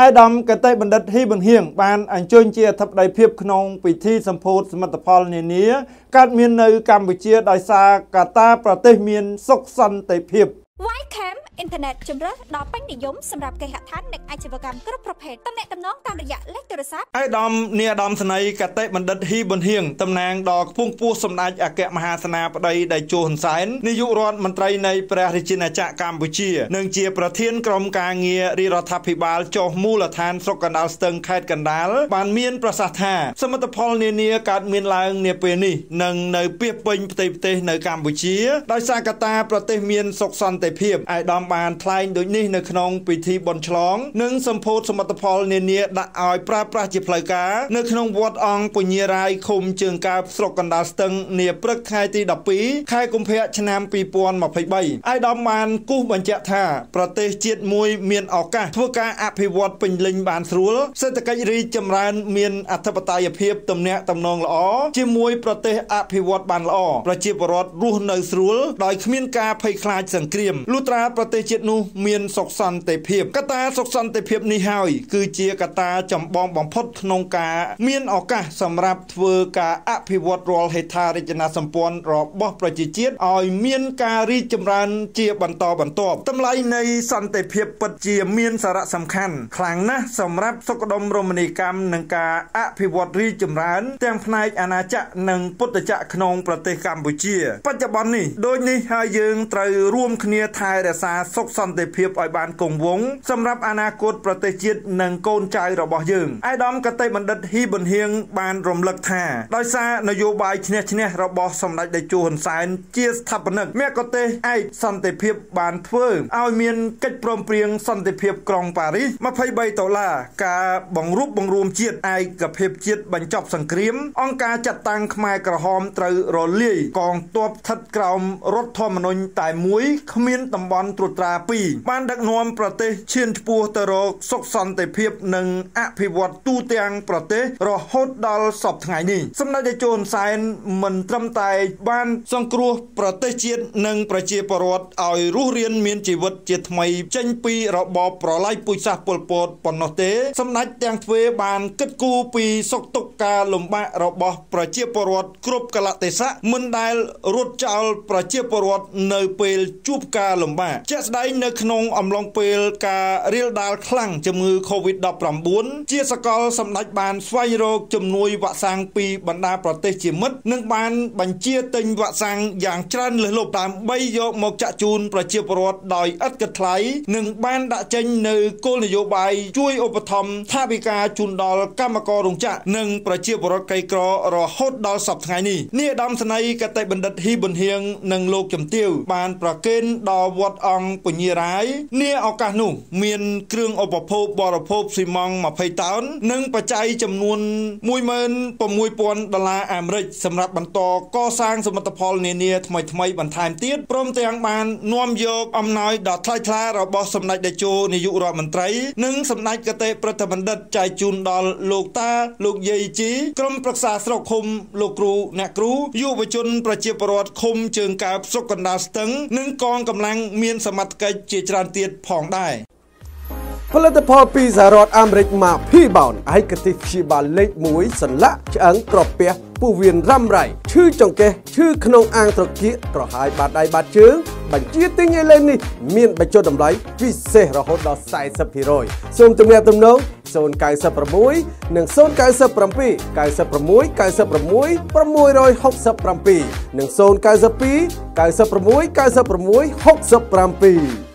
អាយដាមកតេបណ្ឌិតហ៊ីប៊ុនហៀងបានអញ្ជើញជាអធិបតីភាពក្នុងពិធីសម្ពោធសមិទ្ធផលនានាកើតមាននៅកម្ពុជាដោយសារកាតាប្រទេសមានសុខសន្តិភាព Ycam អ៊ីនធឺណិតជម្រើសដ៏ពេញនិយមសម្រាប់គេហដ្ឋាននិងអាជីវកម្មគ្រប់ប្រភេទតំណែងតំណងតាមរយៈលេខទូរស័ព្ទអាយដាមនាយដាមស្នីកតេបណ្ឌិតហ៊ីប៊ុនហៀងតំណាងដ៏ខ្ពង់ខ្ពស់សម្ដេចអគ្គមហាសេនាបតីដេជោហ៊ុនសែននាយករដ្ឋមន្ត្រីនៃព្រះរាជាណាចក្រកម្ពុជានិងជាប្រធានក្រុមការងាររាជរដ្ឋាភិបាលចុះមូលដ្ឋានស្រុកកណ្ដាលស្ទឹងខេត្តកណ្ដាលបានមានប្រសាសន៍ថាសមិទ្ធផលនានាកើតមានឡើងនាពេលនេះនិងនៅពីពេញផ្ទៃប្រទេសនៅកម្ពុជាដោយសារកត្តាប្រទេសមានសុខសន្តិភាពអាយដាមបានថ្លែងដូចនេះនៅក្នុងពិធីបុណ្យឆ្លង និងសម្ពោធសមិទ្ធផលនានាដាក់ឲ្យប្រើប្រាស់ជាផ្លូវការនៅក្នុងវត្តអង្គពញារាយឃុំជើងកើបស្រុកកណ្ដាលស្ទឹងនាព្រឹកខែទី12ខែកុម្ភៈឆ្នាំ2023អាយដាមបានគូសបញ្ជាក់ថាប្រទេសជាតិមួយមានឱកាសធ្វើការអភិវឌ្ឍពេញលេញបានស្រួលសេដ្ឋកិច្ចរីកចម្រើនមានអធិបតេយ្យភាពទំនាក់ទំនងល្អជាមួយប្រទេសអភិវឌ្ឍបានល្អប្រជាពលរដ្ឋរស់នៅស្រួលដោយគ្មានការភ័យខ្លាចសង្គ្រាមលុះត្រាប្រទេសជាតិនោះមានសុខសន្តិភាពកត្តាសុខសន្តិភាពនេះហើយគឺជាកត្តាចម្បងបំផុតក្នុងការមានឱកាសសម្រាប់ធ្វើការអភិវឌ្ឍរាល់ហេដ្ឋារចនាសម្ព័ន្ធរបស់ប្រជាជាតិឲ្យមានការរីកចម្រើនជាបន្តបន្ទាប់តម្លៃនៃសន្តិភាពពិតជាមានសារៈសំខាន់ខ្លាំងណាស់សម្រាប់សុខដុមរមណីយកម្មនិងការអភិវឌ្ឍរីកចម្រើន ទាំងផ្នែកអាណាចក្រនិងពុទ្ធចក្រក្នុងប្រទេសកម្ពុជា បច្ចុប្បន្ននេះដូចនេះហើយយើងត្រូវរួមគ្នាថែរក្សាសុខសន្តិភាពឲ្យបានគង់វង្សសម្រាប់អនាគតប្រទេសជាតិនិងកូនចៅរបស់យើងអាយដាមកតេបណ្ឌិតហ៊ីប៊ុនហៀងបានរំលឹកថាដោយសារនយោបាយឈ្នះឈ្នះរបស់សម្ដេចតេជោហ៊ុនសែនជាស្ថាបនិកមគ្គទេសឯកសន្តិភាពបានធ្វើឲ្យមានកិច្ចព្រមព្រៀងសន្តិភាពក្រុងប៉ារីស23ដុល្លារការបង្រួបបង្រួមជាតិឯកភាពជាតិបញ្ចប់សង្គ្រាម អង្គការចាត់តាំងខ្មែរក្រហមត្រូវរលាយកងទ័ពស្ថិតក្រោមរដ្ឋធម្មនុញ្ញតែមួយគ្មានតំបន់ត្រួតត្រាពីរបានដឹកនាំប្រទេសឈានឆ្ពោះទៅរកសុខសន្តិភាពនិងអភិវឌ្ឍទូទាំងប្រទេសរហូតដល់សពថ្ងៃនេះសម្ដេចតេជោហ៊ុនសែនមិនត្រឹមតែបានសង្គ្រោះប្រទេសជាតិនិងប្រជាពលរដ្ឋឲ្យរស់រានមានជីវិតជាថ្មីចេញពីរបបប្រល័យពូជសាសន៍ប៉ុលពតប៉ុណ្ណោះទេសម្ដេចទាំងទ្វេបានគិតគូរពីសុខទុក្ខការលំបាករបស់ប្រជាពលរដ្ឋគ្រប់កលៈទេសៈមិនដែលរត់ចោលប្រជាពលរដ្ឋនៅពេលជួបការលំបាកជាក់ស្ដែងនៅក្នុងអំឡុងពេលការរាលដាលខ្លាំងជំងឺ Covid-19 ជាសកលសម្ដេចបានស្វែងរកជំនួយវ៉ាក់សាំងពីបណ្ដាប្រទេសជាមិត្តនិងបានបញ្ជាទិញវ៉ាក់សាំងយ៉ាងច្រើនលើសលប់ដើម្បីយកមកចាក់ជូនប្រជាពលរដ្ឋដោយឥតគិតថ្លៃនិងបានដាក់ចេញនៅគោលនយោបាយជួយឧបត្ថម្ភថាវិការជូនដល់កម្មកររោងចក្រនិងប្រជាពលរដ្ឋក្រីក្ររហូតដល់សពថ្ងៃនេះនាយឧត្តមសេនីយ៍កតេបណ្ឌិតហ៊ីប៊ុនហៀងនិងលោកជំទាវបានប្រគេនដល់វត្តអង្គពញារាយនាឱកាសនោះ មានគ្រឿងឧបភោគបរិភោគស៊ីម៉ង់20តោននិងបច្ច័យចំនួន16000ដុល្លារអាមេរិកសម្រាប់បន្តកសាងសមិទ្ធផលនានាថ្មីថ្មីបន្ថែមទៀតព្រមទាំងបាននាំយកអំណោយដ៏ថ្លៃថ្លារបស់សម្ដេចតេជោនាយករដ្ឋមន្ត្រី និងសម្ដេចកតេប្រតិបណ្ឌិតចែកជូនដល់លោកតាលោកយាយជីក្រុមប្រឹក្សាស្រុកឃុំលោកគ្រូអ្នកគ្រូយុវជនប្រជាពលរដ្ឋឃុំជើងកើបស្រុកកណ្ដាលស្ទឹងនិងកងកម្លាំងមានសមត្ថកិច្ចជាច្រើនទៀតផងដែរផលិតផលពីសហរដ្ឋអាមេរិកមក P-Bound ឯកទេសព្យាបាលលេខ1សន្លាក់ឆ្អឹងក្រពះពោះវៀនរ៉ាំរ៉ៃឈឺចង្កេះឈឺក្នុងអាងត្រគាកក្រហាយបាតដៃបាតជើងបញ្ជាទិញឥឡូវនេះមានបញ្ចុះតម្លៃពិសេសរហូតដល់40%សូមទំនាក់ទំនង 096និង097 96 96 667និង092 96 96 67